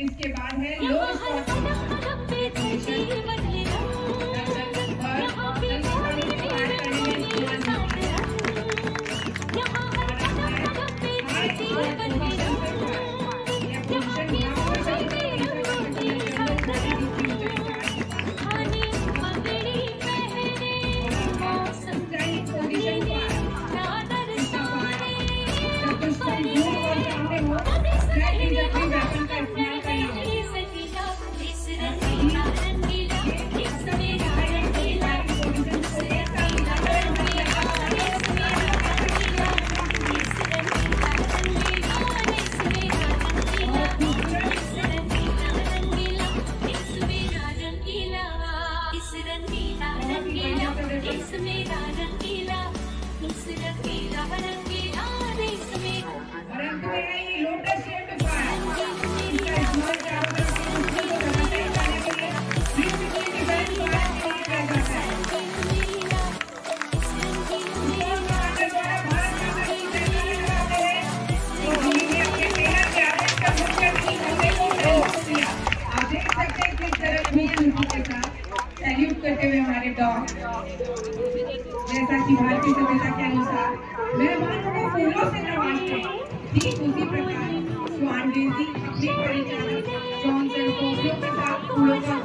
इसके बाद है लो स्पॉट जैसा कि भारतीय सभ्यता के अनुसार, मेहमानों को फूलों से नवाजते ठीक उसी प्रकार, स्वान डेजी अपने परिचालक, जॉनसन कोफियों के साथ फूलों का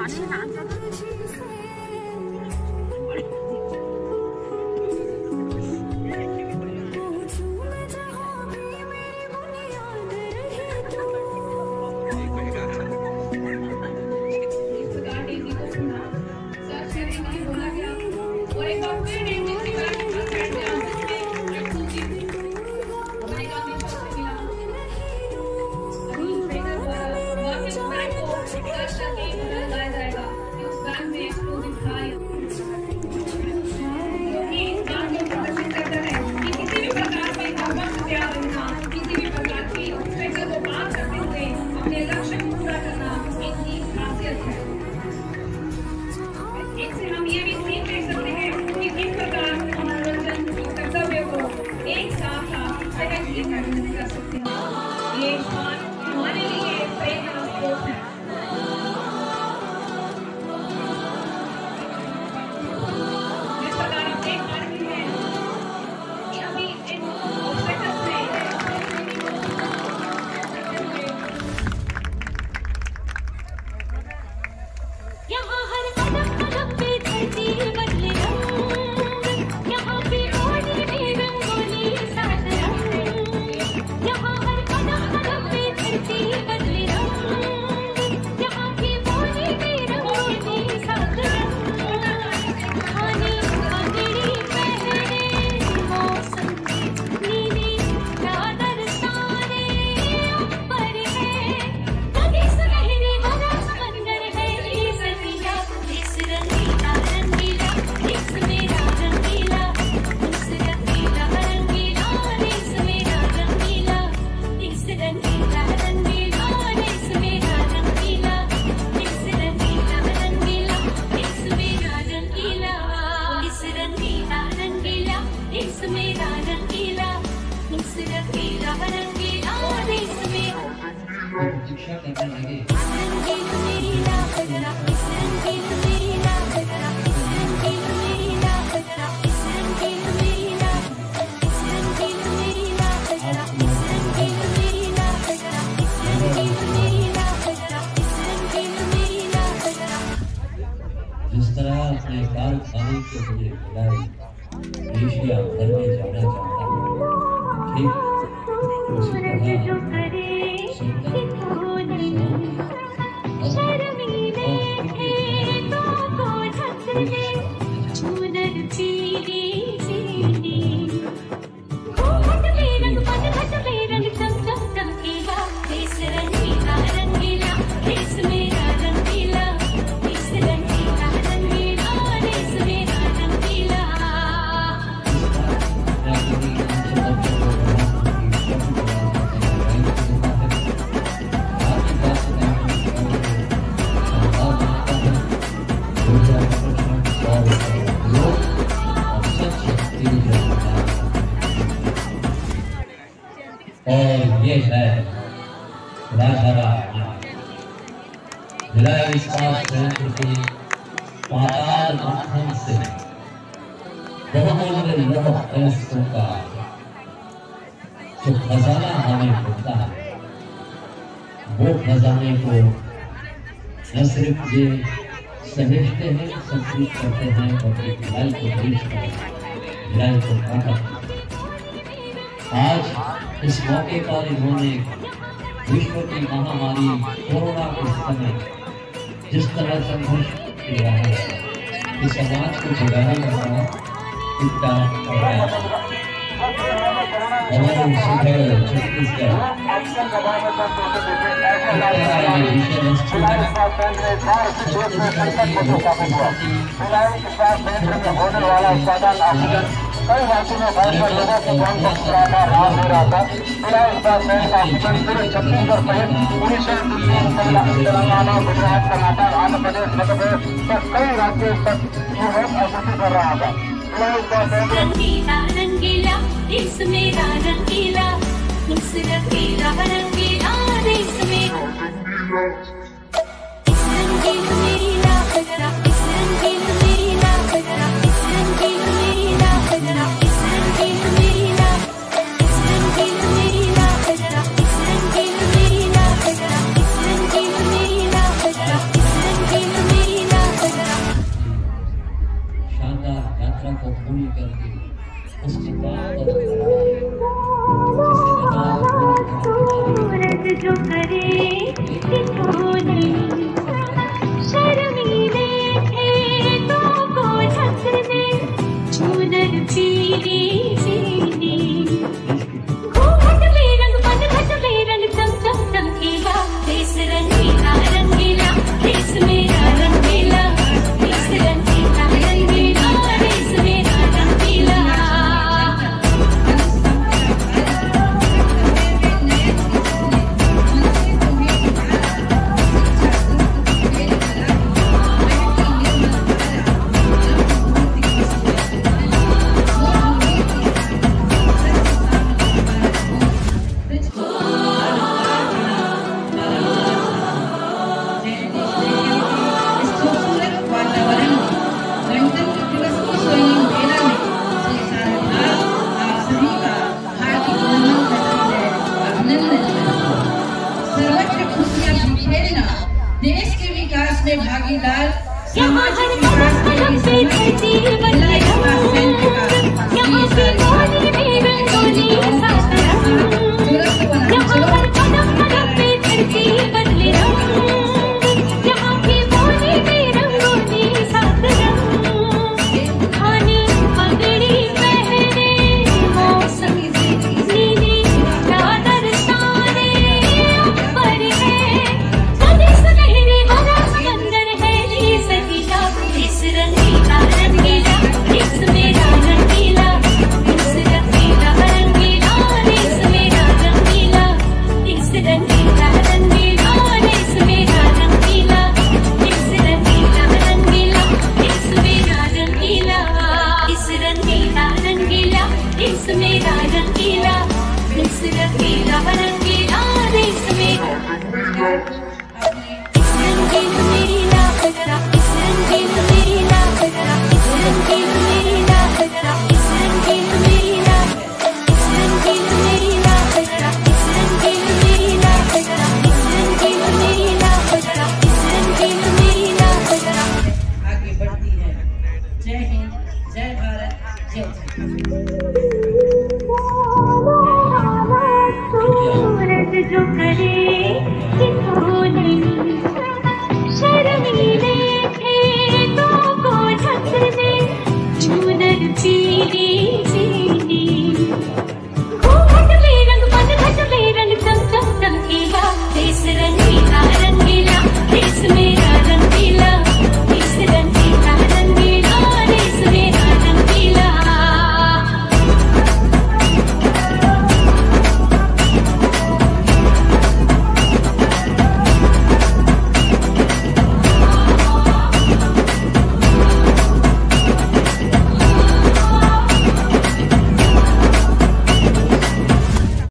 把那些拿走。बहुमूल्य लौह अयस्कों का जो खजाना हमें मिलता है वो खजाने को न सिर्फ़ ये समेटते हैं संस्कृत करते हैं एक भिलाई को बेचकर भिलाई को काटा आज इस मौके पर इन्होंने विश्व की महामारी कोरोना के समय जिस तरह संघर्ष किया है इस समाज को जगाने वाला सुधर छत्तीसगढ़ रहा था राह रहा ऑक्सीजन पूरे छत्तीसगढ़ सहित उड़ीसा दिल्ली तेलंगाना गुजरात कर्नाटक आंध्र प्रदेश मध्य प्रदेश तक कई राज्यों तक ये है आपूर्ति कर रहा था रंगीला रंगीला देश मेरा रंगीला। रंगीला रंगीला देश मेरा।